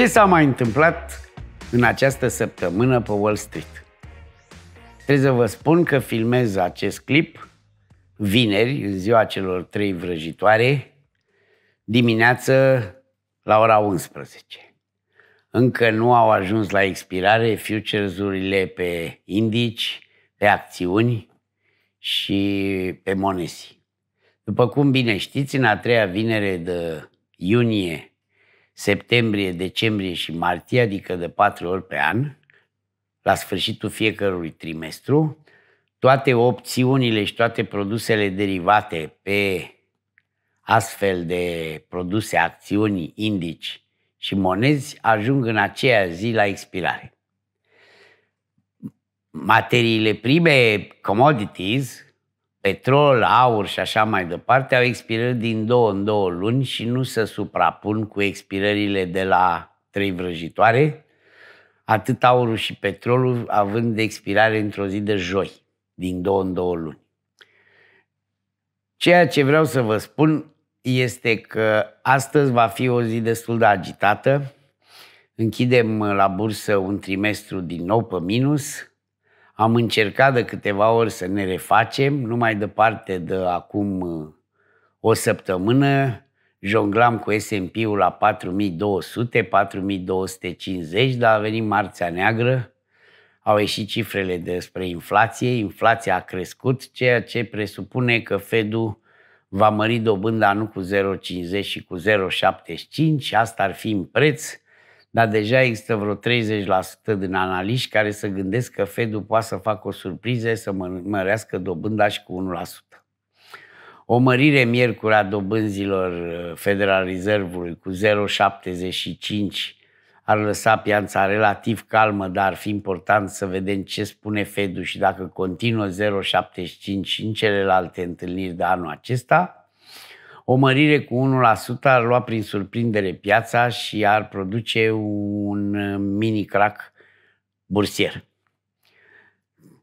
Ce s-a mai întâmplat în această săptămână pe Wall Street? Trebuie să vă spun că filmez acest clip vineri, în ziua celor trei vrăjitoare, dimineață la ora 11. Încă nu au ajuns la expirare futures-urile pe indici, pe acțiuni și pe monesi. După cum bine știți, în a treia vinere de iunie, septembrie, decembrie și martie, adică de patru ori pe an, la sfârșitul fiecărui trimestru, toate opțiunile și toate produsele derivate pe astfel de produse, acțiuni, indici și monezi ajung în aceea zi la expirare. Materiile prime, commodities, petrol, aur și așa mai departe, au expirări din două în două luni și nu se suprapun cu expirările de la trei vrăjitoare, atât aurul și petrolul având de expirare într-o zi de joi, din două în două luni. Ceea ce vreau să vă spun este că astăzi va fi o zi destul de agitată. Închidem la bursă un trimestru din nou pe minus, am încercat de câteva ori să ne refacem, numai departe de acum uh, o săptămână jonglam cu S&P-ul la 4200, 4250, dar a venit Marțea Neagră, au ieșit cifrele despre inflație, inflația a crescut, ceea ce presupune că Fedul va mări dobânda nu cu 0,50 și cu 0,75, asta ar fi în preț, dar deja există vreo 30% din analiști care se gândesc că Fedul poate să facă o surpriză, să mărească dobânda și cu 1%. O mărire miercuri a dobânzilor uh, Federal Reserve-ului cu 0,75 ar lăsa piața relativ calmă, dar ar fi important să vedem ce spune Fedul și dacă continuă 0,75 în celelalte întâlniri de anul acesta – o mărire cu 1% ar lua prin surprindere piața și ar produce un mini crack bursier.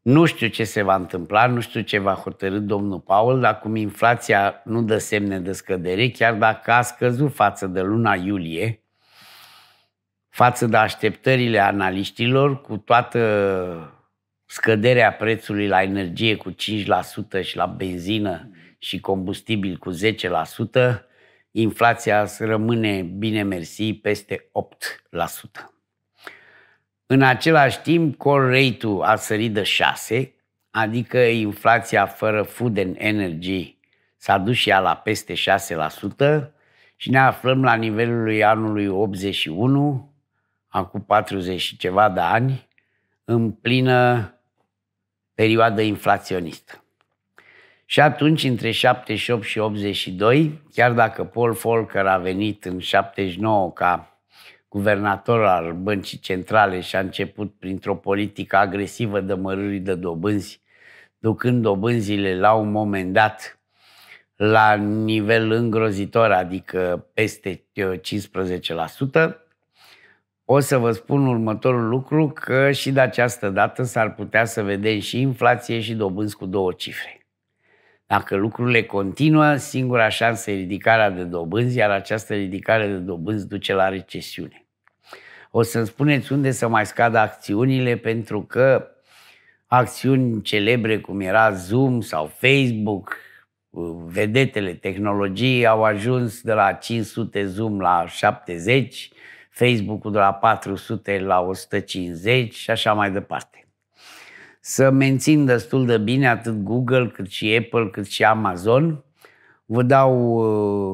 Nu știu ce se va întâmpla, nu știu ce va hotărâ domnul Paul, dar cum inflația nu dă semne de scădere, chiar dacă a scăzut față de luna iulie, față de așteptările analiștilor, cu toată scăderea prețului la energie cu 5% și la benzină și combustibil cu 10%, inflația rămâne, bine mersi, peste 8%. În același timp, core rate-ul a sărit de 6, adică inflația fără food and energy s-a dus și ea la peste 6% și ne aflăm la nivelul lui anului 81, acum 40 și ceva de ani, în plină perioadă inflaționistă. Și atunci, între 78 și 82, chiar dacă Paul Volcker a venit în 79 ca guvernator al băncii centrale și a început printr-o politică agresivă de mărâri de dobânzi, ducând dobânzile la un moment dat la nivel îngrozitor, adică peste 15%, o să vă spun următorul lucru, că și de această dată s-ar putea să vedem și inflație și dobânzi cu două cifre. Dacă lucrurile continuă, singura șansă e ridicarea de dobânzi, iar această ridicare de dobânzi duce la recesiune. O să-mi spuneți unde să mai scadă acțiunile, pentru că acțiuni celebre cum era Zoom sau Facebook, vedetele tehnologiei au ajuns de la 500 Zoom la 70, Facebook-ul de la 400 la 150 și așa mai departe să mențin destul de bine atât Google, cât și Apple, cât și Amazon. Vă dau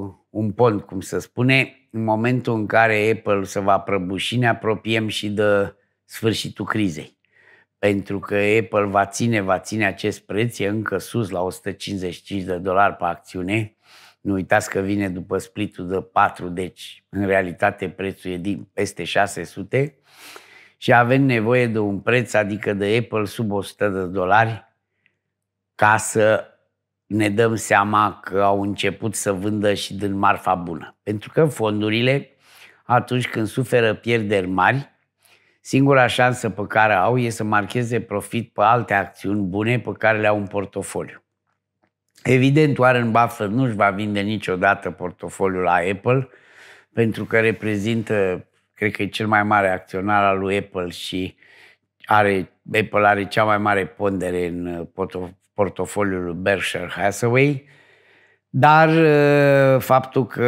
uh, un pont, cum să spune, în momentul în care Apple se va prăbuși, ne apropiem și de sfârșitul crizei. Pentru că Apple va ține, va ține acest preț, e încă sus la 155 de dolari pe acțiune. Nu uitați că vine după splitul de 4, deci în realitate prețul e din peste 600 și avem nevoie de un preț, adică de Apple sub 100 de dolari, ca să ne dăm seama că au început să vândă și din marfa bună. Pentru că fondurile, atunci când suferă pierderi mari, singura șansă pe care au e să marcheze profit pe alte acțiuni bune pe care le au în portofoliu. Evident, Warren Buffett nu își va vinde niciodată portofoliul la Apple, pentru că reprezintă cred că e cel mai mare acționar al lui Apple și are, Apple are cea mai mare pondere în portofoliul lui Berkshire Hathaway, dar uh, faptul că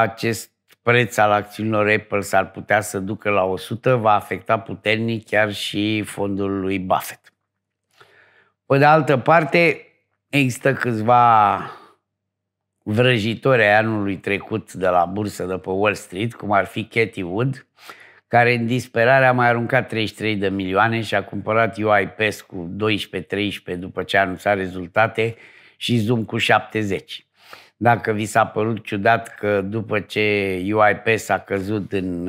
acest preț al acțiunilor Apple s-ar putea să ducă la 100 va afecta puternic chiar și fondul lui Buffett. Pe de altă parte, există câțiva vrăjitori ai anului trecut de la bursă de pe Wall Street, cum ar fi Cathy Wood, care în disperare a mai aruncat 33 de milioane și a cumpărat UiPath cu 12-13 după ce a anunțat rezultate și Zoom cu 70. Dacă vi s-a părut ciudat că după ce UiPath a căzut în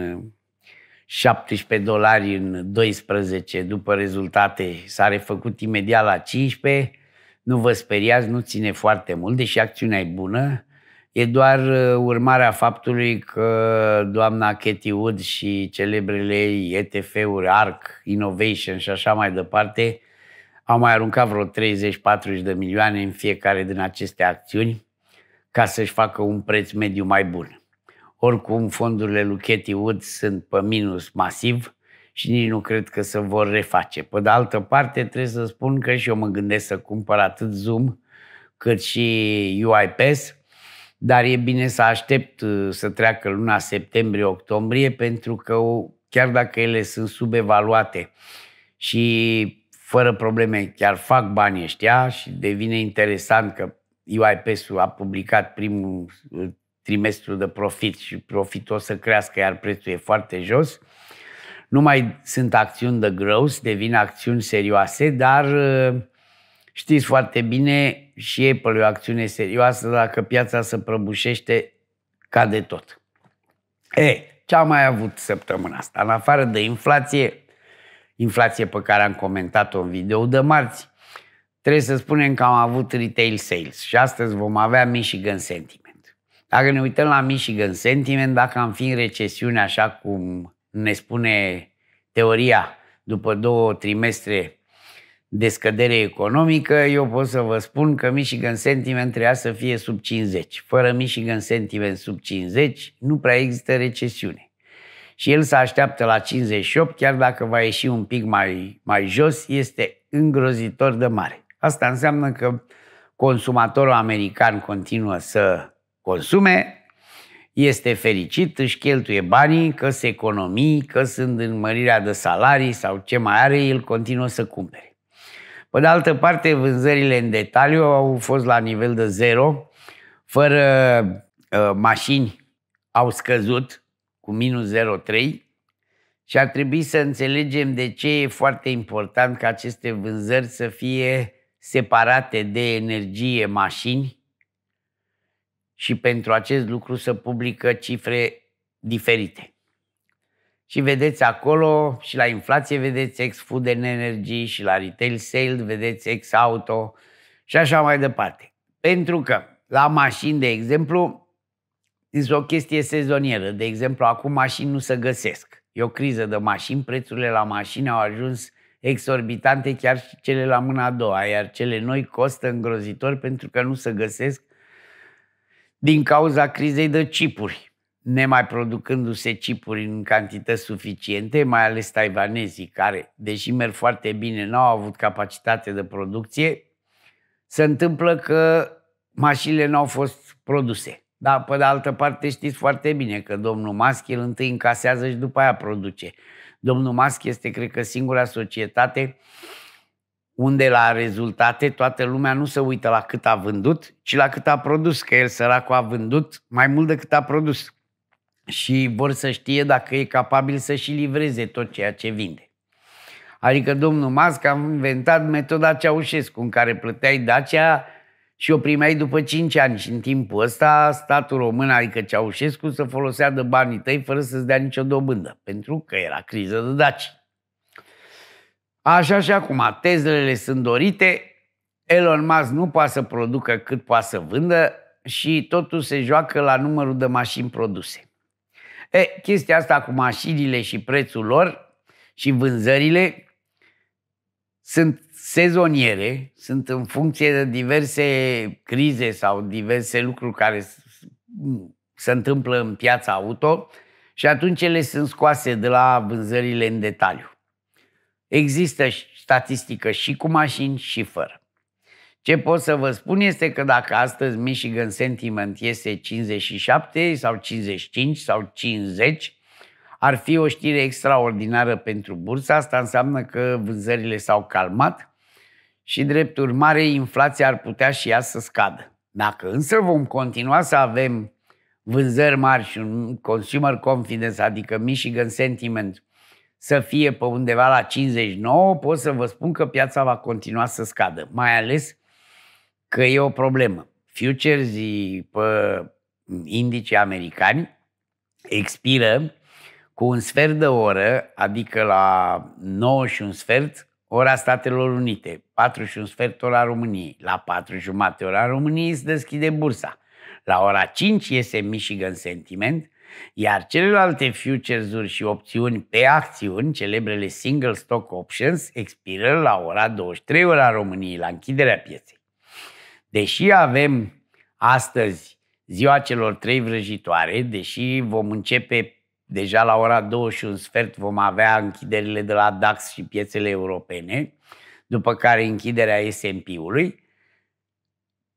17 dolari în 12 după rezultate, s-a refăcut imediat la 15, nu vă speriați, nu ține foarte mult, deși acțiunea e bună. E doar uh, urmarea faptului că doamna Cathy Wood și celebrele ETF-uri, ARC, Innovation și așa mai departe, au mai aruncat vreo 30-40 de milioane în fiecare din aceste acțiuni ca să-și facă un preț mediu mai bun. Oricum, fondurile lui Cathy Wood sunt pe minus masiv și nici nu cred că se vor reface. Pe de altă parte, trebuie să spun că și eu mă gândesc să cumpăr atât Zoom cât și UiPath, dar e bine să aștept uh, să treacă luna septembrie-octombrie pentru că chiar dacă ele sunt subevaluate și fără probleme chiar fac bani ăștia și devine interesant că UiPath-ul a publicat primul uh, trimestru de profit și profitul o să crească, iar prețul e foarte jos. Nu mai sunt acțiuni de growth, devin acțiuni serioase, dar uh, știți foarte bine și Apple e o acțiune serioasă, dacă piața se prăbușește, cade tot. E, ce am mai avut săptămâna asta? În afară de inflație, inflație pe care am comentat-o în video de marți, trebuie să spunem că am avut retail sales și astăzi vom avea Michigan Sentiment. Dacă ne uităm la Michigan Sentiment, dacă am fi în recesiune, așa cum ne spune teoria, după două trimestre de scădere economică, eu pot să vă spun că Michigan Sentiment trebuia să fie sub 50. Fără Michigan Sentiment sub 50, nu prea există recesiune. Și el se așteaptă la 58, chiar dacă va ieși un pic mai, mai jos, este îngrozitor de mare. Asta înseamnă că consumatorul american continuă să consume, este fericit, își cheltuie banii, că se economii, că sunt în mărirea de salarii sau ce mai are, el continuă să cumpere. Pe de altă parte, vânzările în detaliu au fost la nivel de zero, fără uh, mașini au scăzut cu minus 0,3 și ar trebui să înțelegem de ce e foarte important ca aceste vânzări să fie separate de energie mașini și pentru acest lucru să publică cifre diferite. Și vedeți acolo, și la inflație vedeți ex-food and energy, și la retail sale vedeți ex-auto și așa mai departe. Pentru că la mașini, de exemplu, este o chestie sezonieră. De exemplu, acum mașini nu se găsesc. E o criză de mașini, prețurile la mașini au ajuns exorbitante, chiar și cele la mâna a doua, iar cele noi costă îngrozitor pentru că nu se găsesc din cauza crizei de chipuri, nemai producându-se chipuri în cantități suficiente, mai ales taiwanezii, care, deși merg foarte bine, nu au avut capacitate de producție, se întâmplă că mașinile nu au fost produse. Dar, pe de altă parte, știți foarte bine că domnul Musk el întâi încasează și după aia produce. Domnul Musk este, cred că, singura societate unde la rezultate toată lumea nu se uită la cât a vândut, ci la cât a produs, că el săracul a vândut mai mult decât a produs. Și vor să știe dacă e capabil să și livreze tot ceea ce vinde. Adică domnul Musk a inventat metoda Ceaușescu, în care plăteai Dacia și o primeai după 5 ani și în timpul ăsta statul român, adică Ceaușescu, să folosea de banii tăi fără să-ți dea nicio dobândă, pentru că era criză de Daci. Așa și acum, tezele sunt dorite, Elon Musk nu poate să producă cât poate să vândă și totul se joacă la numărul de mașini produse. E, chestia asta cu mașinile și prețul lor și vânzările sunt sezoniere, sunt în funcție de diverse crize sau diverse lucruri care se întâmplă în piața auto și atunci ele sunt scoase de la vânzările în detaliu. Există statistică și cu mașini și fără. Ce pot să vă spun este că dacă astăzi Michigan Sentiment iese 57 sau 55 sau 50, ar fi o știre extraordinară pentru bursă. Asta înseamnă că vânzările s-au calmat și, drept urmare, inflația ar putea și ea să scadă. Dacă însă vom continua să avem vânzări mari și un consumer confidence, adică Michigan Sentiment, să fie pe undeva la 59, pot să vă spun că piața va continua să scadă. Mai ales că e o problemă. Futures pe indice americani expiră cu un sfert de oră, adică la 9 și un sfert, ora Statelor Unite, 4 și un sfert ora României. La 4 jumate ora României se deschide bursa. La ora 5 iese Michigan Sentiment, iar celelalte futures-uri și opțiuni pe acțiuni, celebrele single stock options, expiră la ora 23 ora României, la închiderea pieței. Deși avem astăzi ziua celor trei vrăjitoare, deși vom începe deja la ora 2 și un sfert vom avea închiderile de la DAX și piețele europene, după care închiderea S&P-ului,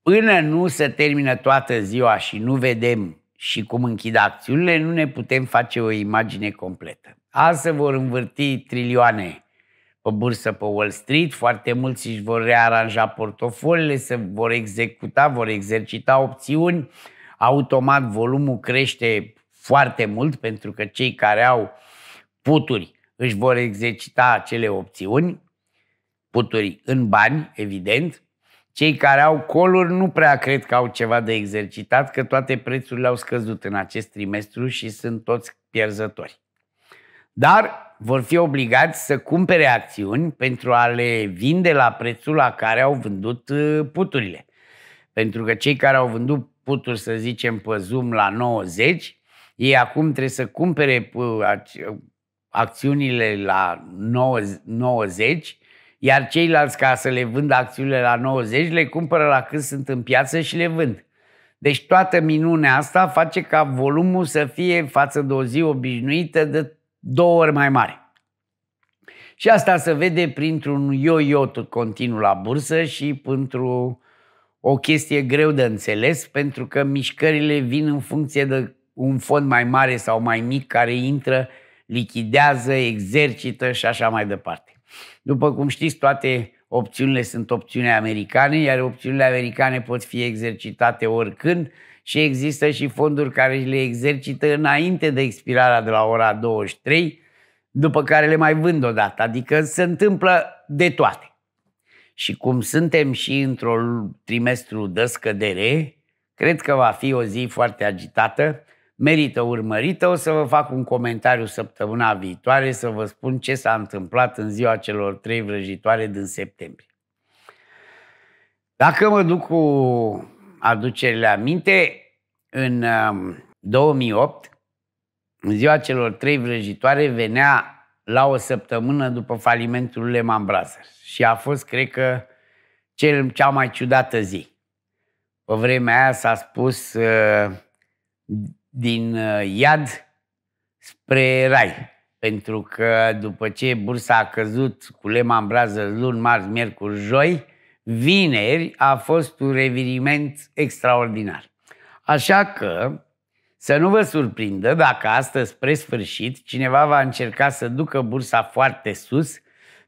până nu se termină toată ziua și nu vedem și cum închid acțiunile, nu ne putem face o imagine completă. Azi se vor învârti trilioane pe bursă pe Wall Street, foarte mulți își vor rearanja portofoliile, se vor executa, vor exercita opțiuni, automat volumul crește foarte mult pentru că cei care au puturi își vor exercita acele opțiuni, puturi în bani, evident. Cei care au coluri nu prea cred că au ceva de exercitat, că toate prețurile au scăzut în acest trimestru și sunt toți pierzători. Dar vor fi obligați să cumpere acțiuni pentru a le vinde la prețul la care au vândut uh, puturile. Pentru că cei care au vândut puturi, să zicem, pe Zoom la 90, ei acum trebuie să cumpere acțiunile la 90, iar ceilalți ca să le vândă acțiunile la 90 le cumpără la cât sunt în piață și le vând. Deci toată minunea asta face ca volumul să fie față de o zi obișnuită de două ori mai mare. Și asta se vede printr-un yo-yo tot continuu la bursă și pentru o chestie greu de înțeles, pentru că mișcările vin în funcție de un fond mai mare sau mai mic care intră, lichidează, exercită și așa mai departe. După cum știți, toate opțiunile sunt opțiuni americane, iar opțiunile americane pot fi exercitate oricând și există și fonduri care le exercită înainte de expirarea de la ora 23, după care le mai vând odată. Adică se întâmplă de toate. Și cum suntem și într-un trimestru de scădere, cred că va fi o zi foarte agitată merită urmărită. O să vă fac un comentariu săptămâna viitoare să vă spun ce s-a întâmplat în ziua celor trei vrăjitoare din septembrie. Dacă mă duc cu aducerile aminte, în 2008, um, în ziua celor trei vrăjitoare, venea la o săptămână după falimentul Lehman Brothers și a fost, cred că, cel, cea mai ciudată zi. Pe vremea aia s-a spus uh, din uh, iad spre rai. Pentru că după ce bursa a căzut cu Lehman Brothers luni, marți, miercuri, joi, vineri a fost un reviriment extraordinar. Așa că să nu vă surprindă dacă astăzi, spre sfârșit, cineva va încerca să ducă bursa foarte sus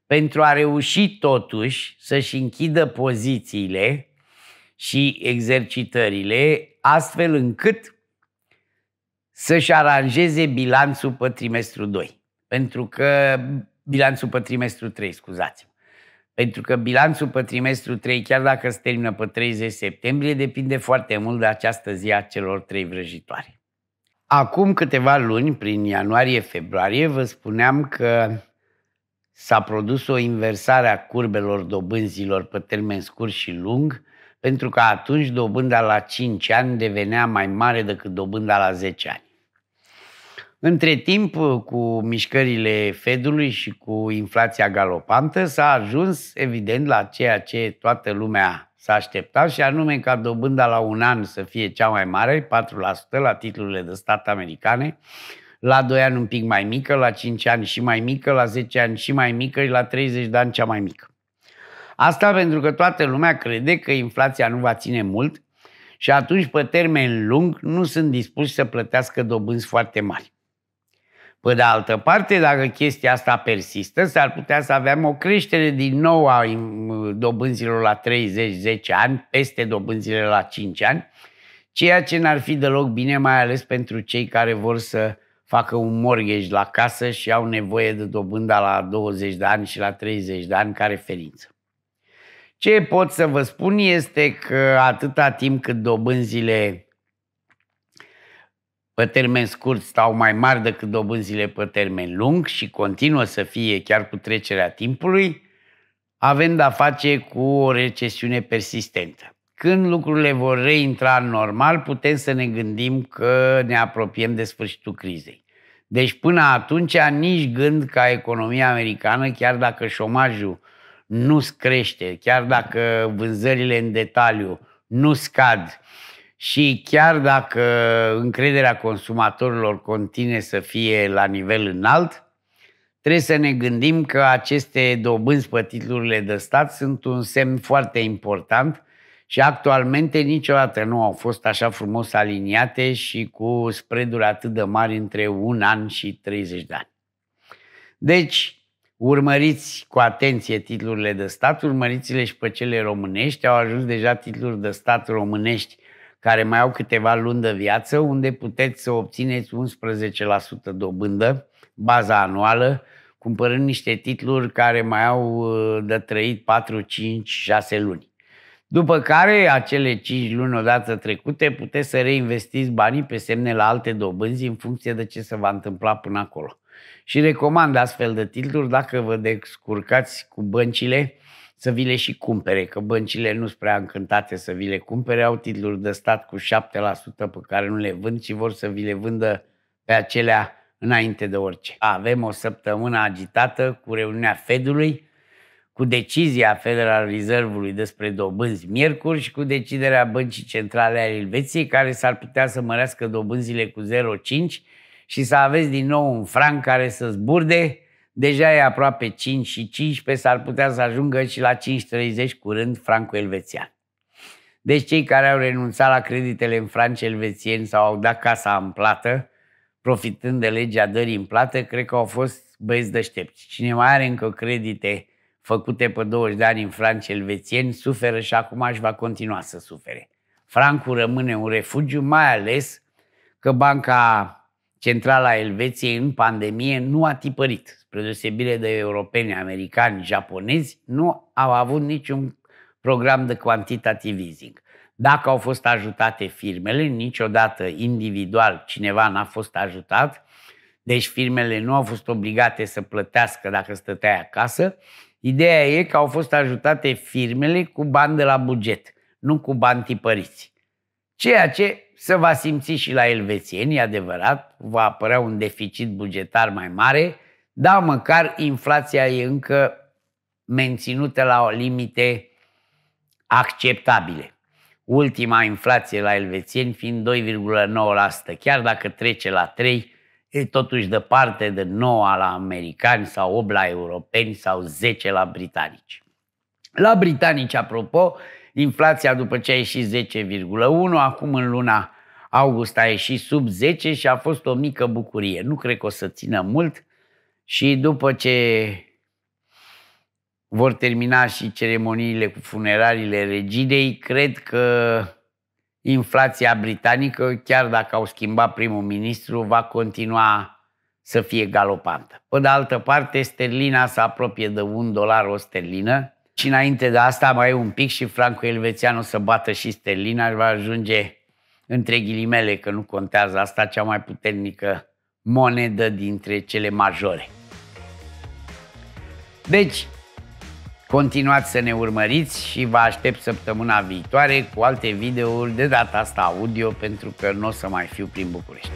pentru a reuși totuși să-și închidă pozițiile și exercitările astfel încât să-și aranjeze bilanțul pe trimestru 2. Pentru că bilanțul pe trimestru 3, scuzați Pentru că bilanțul pe trimestru 3, chiar dacă se termină pe 30 septembrie, depinde foarte mult de această zi a celor trei vrăjitoare. Acum câteva luni, prin ianuarie-februarie, vă spuneam că s-a produs o inversare a curbelor dobânzilor pe termen scurt și lung, pentru că atunci dobânda la 5 ani devenea mai mare decât dobânda la 10 ani. Între timp, cu mișcările Fedului și cu inflația galopantă, s-a ajuns, evident, la ceea ce toată lumea s-a așteptat și anume ca dobânda la un an să fie cea mai mare, 4% la titlurile de stat americane, la 2 ani un pic mai mică, la 5 ani și mai mică, la 10 ani și mai mică și la 30 de ani cea mai mică. Asta pentru că toată lumea crede că inflația nu va ține mult și atunci, pe termen lung, nu sunt dispuși să plătească dobânzi foarte mari. Pe de altă parte, dacă chestia asta persistă, s-ar putea să avem o creștere din nou a dobânzilor la 30-10 ani, peste dobânzile la 5 ani, ceea ce n-ar fi deloc bine, mai ales pentru cei care vor să facă un mortgage la casă și au nevoie de dobânda la 20 de ani și la 30 de ani ca referință. Ce pot să vă spun este că atâta timp cât dobânzile pe termen scurt stau mai mari decât dobânzile pe termen lung și continuă să fie chiar cu trecerea timpului, avem de-a face cu o recesiune persistentă. Când lucrurile vor reintra în normal, putem să ne gândim că ne apropiem de sfârșitul crizei. Deci până atunci nici gând ca economia americană, chiar dacă șomajul nu crește, chiar dacă vânzările în detaliu nu scad și chiar dacă încrederea consumatorilor continue să fie la nivel înalt, trebuie să ne gândim că aceste dobânzi pe titlurile de stat sunt un semn foarte important și actualmente niciodată nu au fost așa frumos aliniate și cu spreaduri atât de mari între un an și 30 de ani. Deci, urmăriți cu atenție titlurile de stat, urmăriți-le și pe cele românești. Au ajuns deja titluri de stat românești care mai au câteva luni de viață, unde puteți să obțineți 11% dobândă, baza anuală, cumpărând niște titluri care mai au uh, de trăit 4, 5, 6 luni. După care, acele 5 luni odată trecute, puteți să reinvestiți banii pe semne la alte dobânzi în funcție de ce se va întâmpla până acolo. Și recomand astfel de titluri dacă vă descurcați cu băncile să vi le și cumpere, că băncile nu sunt prea încântate să vi le cumpere, au titluri de stat cu 7% pe care nu le vând și vor să vi le vândă pe acelea înainte de orice. Avem o săptămână agitată cu reuniunea Fedului, cu decizia Federal Reserve-ului despre dobânzi miercuri și cu deciderea Băncii Centrale a Elveției, care s-ar putea să mărească dobânzile cu 0,5 și să aveți din nou un franc care să zburde, deja e aproape 5 și 15, s-ar putea să ajungă și la 5,30 curând francul elvețian. Deci cei care au renunțat la creditele în franci elvețieni sau au dat casa în plată, profitând de legea dării în plată, cred că au fost băieți deștepți. Cine mai are încă credite făcute pe 20 de ani în franci elvețieni, suferă și acum își va continua să sufere. Francul rămâne un refugiu, mai ales că Banca Centrala Elveției în pandemie nu a tipărit. Spre deosebire de europeni, americani, japonezi, nu au avut niciun program de quantitative easing. Dacă au fost ajutate firmele, niciodată individual cineva n-a fost ajutat, deci firmele nu au fost obligate să plătească dacă stăteai acasă. Ideea e că au fost ajutate firmele cu bani de la buget, nu cu bani tipăriți. Ceea ce se va simți și la elvețieni, e adevărat, va apărea un deficit bugetar mai mare, dar măcar inflația e încă menținută la o limite acceptabile. Ultima inflație la elvețieni fiind 2,9%. Chiar dacă trece la 3, e totuși departe de 9 la americani sau 8 la europeni sau 10 la britanici. La britanici, apropo, Inflația după ce a ieșit 10,1, acum în luna august a ieșit sub 10 și a fost o mică bucurie. Nu cred că o să țină mult și după ce vor termina și ceremoniile cu funerariile reginei, cred că inflația britanică, chiar dacă au schimbat primul ministru, va continua să fie galopantă. Pe de altă parte, sterlina se apropie de un dolar o sterlină, și înainte de asta mai e un pic și francul elvețian o să bată și sterlina și va ajunge între ghilimele, că nu contează asta, cea mai puternică monedă dintre cele majore. Deci, continuați să ne urmăriți și vă aștept săptămâna viitoare cu alte videouri, de data asta audio, pentru că nu o să mai fiu prin București.